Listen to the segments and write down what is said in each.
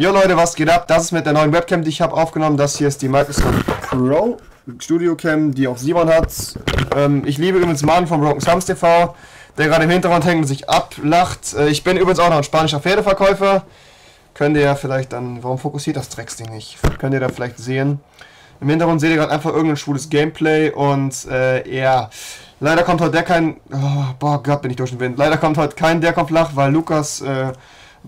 Jo Leute, was geht ab? Das ist mit der neuen Webcam, die ich habe aufgenommen. Das hier ist die Microsoft Pro Studio Cam, die auch Simon hat. Ähm, ich liebe übrigens Mann von Broken Sums TV, der gerade im Hintergrund hängt und sich ablacht. Äh, ich bin übrigens auch noch ein spanischer Pferdeverkäufer. Könnt ihr ja vielleicht dann, warum fokussiert das Drecksding nicht? Könnt ihr da vielleicht sehen. Im Hintergrund seht ihr gerade einfach irgendein schwules Gameplay und äh, ja, leider kommt heute der kein, oh, boah Gott, bin ich durch den Wind. Leider kommt heute kein Der kommt flach, weil Lukas äh,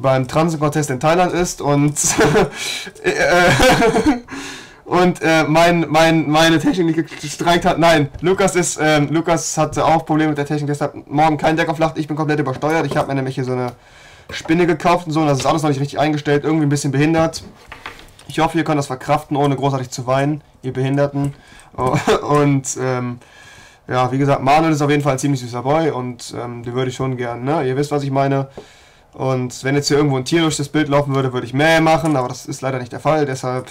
beim Transen-Contest in Thailand ist und äh, und äh, mein, mein, meine Technik gestreikt hat. Nein, Lukas ist, ähm, Lukas hatte auch Probleme mit der Technik, deshalb morgen kein Deck auf Lacht. Ich bin komplett übersteuert. Ich habe mir nämlich hier so eine Spinne gekauft und so, und das ist alles noch nicht richtig eingestellt, irgendwie ein bisschen behindert. Ich hoffe, ihr könnt das verkraften, ohne großartig zu weinen, ihr Behinderten. Und ähm, ja, wie gesagt, Manuel ist auf jeden Fall ein ziemlich süßer Boy und ähm, den würde ich schon gern, ne? Ihr wisst, was ich meine. Und wenn jetzt hier irgendwo ein Tier durch das Bild laufen würde, würde ich mehr machen, aber das ist leider nicht der Fall. Deshalb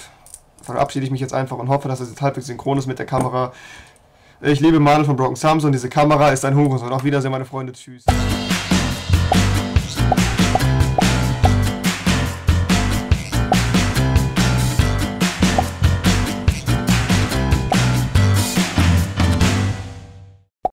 verabschiede ich mich jetzt einfach und hoffe, dass es jetzt halbwegs synchron ist mit der Kamera. Ich liebe Manuel von Broken Samsung. Diese Kamera ist ein Hurensohn. Auf Wiedersehen, meine Freunde. Tschüss.